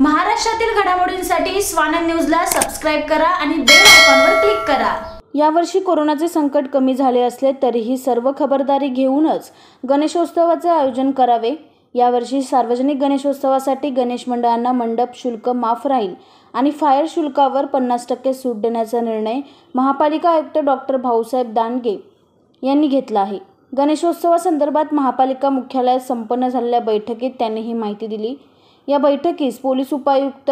महाराष्ट्रातील घडामोडींसाठी स्वानंद न्यूजला सबस्क्राईब करा आणि बेल आयकॉनवर क्लिक करा. यावर्षी कोरोनाचे संकट कमी झाले असले तरीही सर्व खबरदारी घेऊनच गणेशोत्सवाचे आयोजन करावे. यावर्षी सार्वजनिक गणेशोत्सवासाठी गणेश मंडळांना मंडप शुल्क माफ राहील आणि फायर शुल्कावर पन्नास टक्के सूट देण्याचा निर्णय महापालिका आयुक्त डॉक्टर भाऊसाहेब दानगे यांनी घेतला आहे. गणेशोत्सवासंदर्भात महापालिका मुख्यालयात संपन्न झालेल्या बैठकीत त्यांनी ही माहिती दिली. या बैठकीस पोलीस उपायुक्त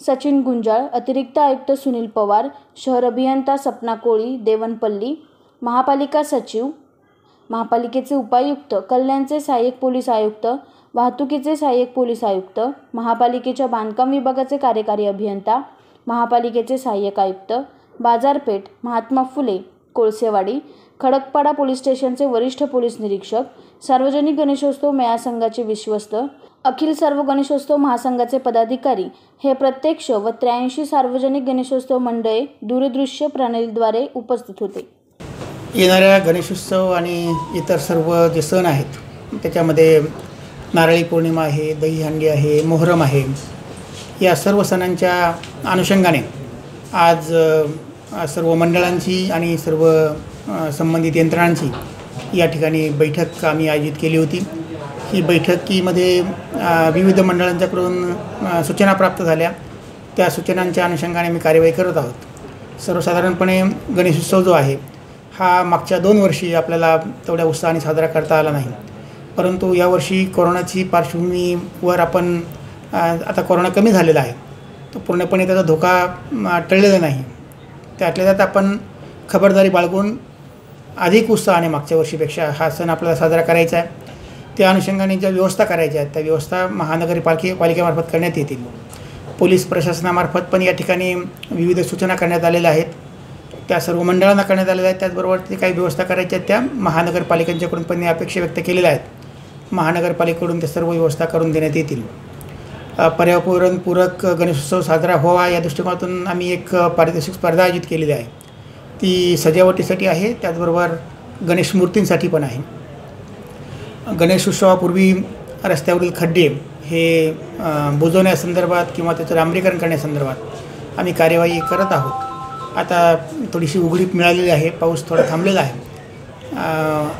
सचिन गुंजाळ अतिरिक्त आयुक्त सुनील पवार शहर अभियंता सपना कोळी देवनपल्ली महापालिका सचिव महापालिकेचे उपायुक्त कल्याणचे सहाय्यक पोलीस आयुक्त वाहतुकीचे सहाय्यक पोलीस आयुक्त महापालिकेच्या बांधकाम विभागाचे कार्यकारी अभियंता महापालिकेचे सहाय्यक आयुक्त बाजारपेठ महात्मा फुले कोळसेवाडी खडकपाडा पोलीस स्टेशनचे वरिष्ठ पोलीस निरीक्षक सार्वजनिक गणेशोत्सव महासंघाचे विश्वस्त अखिल सर्व गणेशोत्सव महासंघाचे पदाधिकारी हे प्रत्यक्ष व त्र्याऐंशी सार्वजनिक गणेशोत्सव मंडळे दूरदृश्य प्रणालीद्वारे उपस्थित होते. येणाऱ्या गणेशोत्सव आणि इतर सर्व जे सण आहेत त्याच्यामध्ये नारळी पौर्णिमा आहे दहीहंडी आहे मोहरम आहे या सर्व सणांच्या अनुषंगाने आज सर्व मंडळांची आणि सर्व संबंधित यंत्रणांची. या ठिकाणी बैठक आम्ही आयोजित केली होती. ही बैठकीमध्ये विविध मंडळांच्याकडून सूचना प्राप्त झाल्या. त्या सूचनांच्या अनुषंगाने मी कार्यवाही करत आहोत. सर्वसाधारणपणे गणेशोत्सव जो आहे हा मागच्या दोन वर्षी आपल्याला तेवढ्या उत्साहाने साजरा करता आला नाही. परंतु यावर्षी कोरोनाची पार्श्वभूमीवर आपण आता कोरोना कमी झालेला आहे. तो पूर्णपणे त्याचा धोका टळलेला नाही. त्यातल्या त्यात आपण खबरदारी बाळगून अधिक उत्साहाने मागच्या वर्षीपेक्षा हा सण आपल्याला साजरा करायचा आहे. त्या अनुषंगाने ज्या व्यवस्था करायच्या आहेत त्या व्यवस्था महानगरपालिके पालिकेमार्फत करण्यात येतील. पोलीस प्रशासनामार्फत पण या ठिकाणी विविध सूचना करण्यात आलेल्या आहेत. त्या सर्व मंडळांना करण्यात आलेल्या आहेत. त्याचबरोबर ते काही व्यवस्था करायच्या आहेत त्या महानगरपालिकांच्याकडून पण अपेक्षा व्यक्त केलेल्या आहेत. महानगरपालिकेकडून ते सर्व व्यवस्था करून देण्यात येतील. पर्यावरणपूरक गणेशोत्सव साजरा व्हावा या दृष्टिकोनातून आम्ही एक पारितोषिक स्पर्धा आयोजित केलेली आहे. ती सजावटीसाठी आहे त्याचबरोबर गणेश मूर्तींसाठी पण आहे. गणेश उत्सवापूर्वी रस्त्यावरील खड्डे हे बुजवण्यासंदर्भात किंवा त्याचं डांबरीकरण करण्यासंदर्भात आम्ही कार्यवाही करत आहोत. आता थोडीशी उघडीप मिळालेली आहे पाऊस थोडा थांबलेला आहे.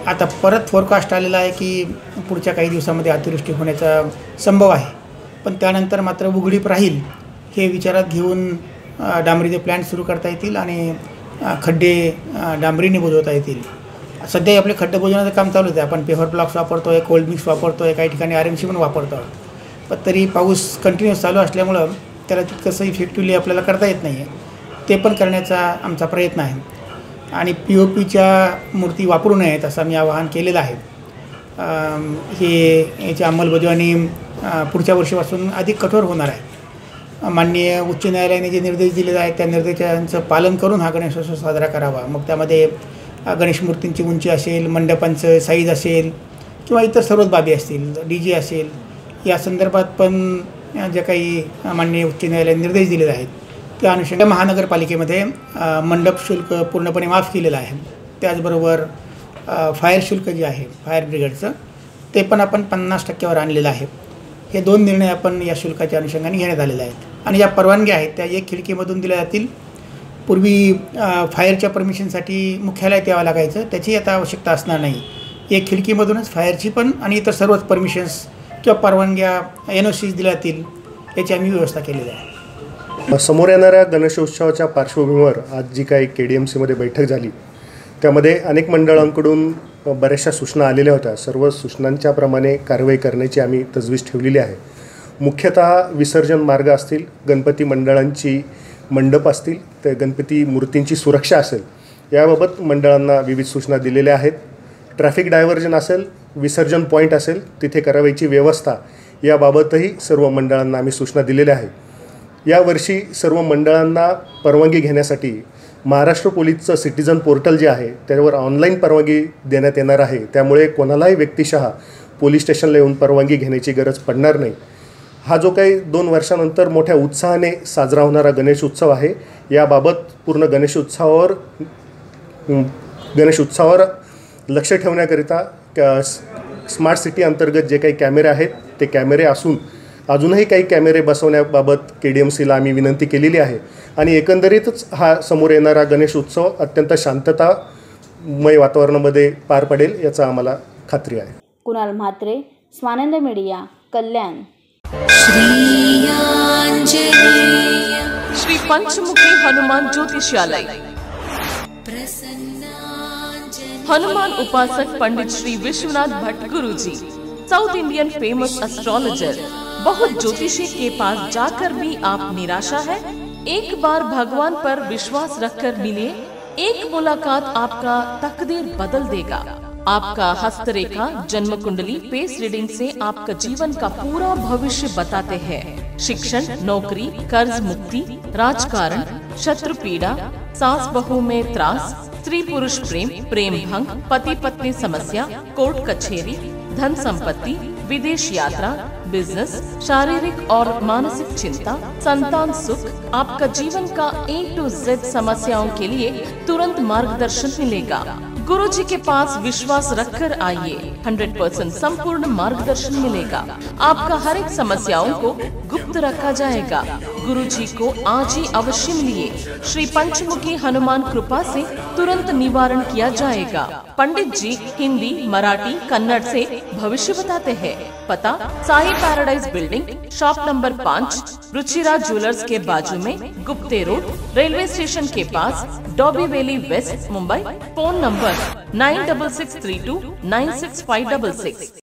आता परत फोरकास्ट आलेला आहे की पुढच्या काही दिवसामध्ये अतिवृष्टी होण्याचा संभव आहे. पण त्यानंतर मात्र उघडीप राहील हे विचारात घेऊन डांबरीचे प्लॅन्ट सुरू करता येतील आणि खड्डे डांबरीने बुजवता येतील. सध्या आपले खड्डे बुजवण्याचं काम चालूच आहे. आपण पेपर ब्लॉक्स वापरतो आहे कोल्ड मिक्स वापरतो आहे काही ठिकाणी आर एम सी पण वापरतो आहे पण तरी पाऊस कंटिन्युअस चालू असल्यामुळं त्याला तितकंसं इफेक्टिव्हली आपल्याला करता येत नाही आहे ते पण करण्याचा आमचा प्रयत्न आहे. आणि पी ओ पीच्या मूर्ती वापरू नयेत असं मी आवाहन केलेलं आहे. हे याची अंमलबजावणी पुढच्या वर्षीपासून अधिक कठोर होणार आहे. माननीय उच्च न्यायालयाने जे निर्देश दिलेले आहेत त्या निर्देशांचं पालन करून हा गणेशोत्सव साजरा करावा. मग त्यामध्ये गणेश मूर्तींची उंची असेल मंडपांचं साईज असेल किंवा इतर सर्वच बाबी असतील डी जे असेल या संदर्भात पण जे काही माननीय उच्च न्यायालयाने निर्देश दिलेले आहेत त्या अनुषंगाने महानगरपालिकेमध्ये मंडप शुल्क पूर्णपणे माफ केलेलं आहे. त्याचबरोबर फायर शुल्क जे आहे फायर ब्रिगेडचं ते पण आपण पन्नास टक्क्यावर आणलेलं आहे. हे दोन निर्णय आपण या शुल्काच्या अनुषंगाने घेण्यात आलेले आहेत. आणि या परवानग्या आहेत त्या एक खिडकीमधून दिल्या जातील. पूर्वी फायरच्या परमिशनसाठी मुख्यालयात यावं लागायचं त्याची आता आवश्यकता असणार नाही. एक खिडकीमधूनच फायरची पण आणि इतर सर्वच परमिशन्स किंवा परवानग्या एन ओ सीज दिल्या जातील याची आम्ही व्यवस्था केलेली आहे. समोर येणाऱ्या गणेशोत्सवाच्या पार्श्वभूमीवर आज जी काही के डी एम सीमध्ये बैठक झाली त्यामध्ये अनेक मंडळांकडून बऱ्याचशा सूचना आलेल्या होत्या. सर्व सूचनांच्या प्रमाणे कारवाई करण्याची आम्ही तजवीज ठेवलेली आहे. मुख्यतः विसर्जन मार्ग असतील गणपती मंडळांची मंडप असतील तर गणपती मूर्तींची सुरक्षा असेल याबाबत मंडळांना विविध सूचना दिलेल्या आहेत. ट्रॅफिक डायव्हर्जन असेल विसर्जन पॉईंट असेल तिथे करावयाची व्यवस्था याबाबतही सर्व मंडळांना आम्ही सूचना दिलेल्या आहेत. यावर्षी सर्व मंडळांना परवानगी घेण्यासाठी महाराष्ट्र पोलीसचं सिटीजन पोर्टल जे आहे त्यावर ऑनलाईन परवानगी देण्यात येणार आहे. त्यामुळे कोणालाही व्यक्तिशः पोलीस स्टेशनला येऊन परवानगी घेण्याची गरज पडणार नाही. हा जो काही दोन वर्षानंतर मोठ्या उत्साहाने साजरा होणारा गणेश उत्सव आहे याबाबत पूर्ण गणेश उत्सवावर गणेश उत्सवावर लक्ष ठेवण्याकरिता स्मार्ट सिटी अंतर्गत जे काही कॅमेरे आहेत ते कॅमेरे असून अजूनही काही कॅमेरे बसवण्याबाबत के डी एम सीला आम्ही विनंती केलेली आहे. आणि एकंदरीतच हा समोर येणारा गणेश उत्सव अत्यंत शांततामय वातावरणामध्ये पार पडेल याचा आम्हाला खात्री आहे. कुणाल म्हात्रे स्वानंद मीडिया कल्याण. श्री पंचमुखी हनुमान ज्योतिषालय। हनुमान उपासक Pandit Shri Vishwanath Bhatt Guru ji South Indian famous astrologer बहुत ज्योतिषी के पास जाकर भी आप निराशा है। एक बार भगवान पर विश्वास रखकर मिले एक मुलाकात आपका तकदीर बदल देगा। आपका हस्तरेखा जन्म कुंडली पेस रीडिंग से आपका जीवन का पूरा भविष्य बताते हैं। शिक्षण, नौकरी, कर्ज मुक्ति, राजकारण, शत्रु पीड़ा, सास बहू में त्रास, स्त्री पुरुष प्रेम प्रेम भंग, पति पत्नी समस्या, कोर्ट कचहरी, धन संपत्ति, विदेश यात्रा बिज़नेस शारीरिक और मानसिक चिंता, संतान सुख, आपका जीवन का ए टू जेड समस्याओं के लिए तुरंत मार्गदर्शन मिलेगा। गुरु जी के पास विश्वास रखकर आइए। 100 परसेंट संपूर्ण मार्गदर्शन मिलेगा। आपका हर एक समस्याओं को गुप्त रखा जाएगा। गुरु जी को आज ही अवश्य मिलिए। श्री पंचमुखी हनुमान कृपा से तुरंत निवारण किया जाएगा। पंडित जी हिंदी, मराठी, कन्नड़ से भविष्य बताते हैं। पता Sai paradise building, shop number पाँच, रुचिरा ज्वेलर्स के बाजू में गुप्ते रोड, रेलवे स्टेशन के pass, Dombivli west, Mumbai. Phone number nine double six three two nine six five double six.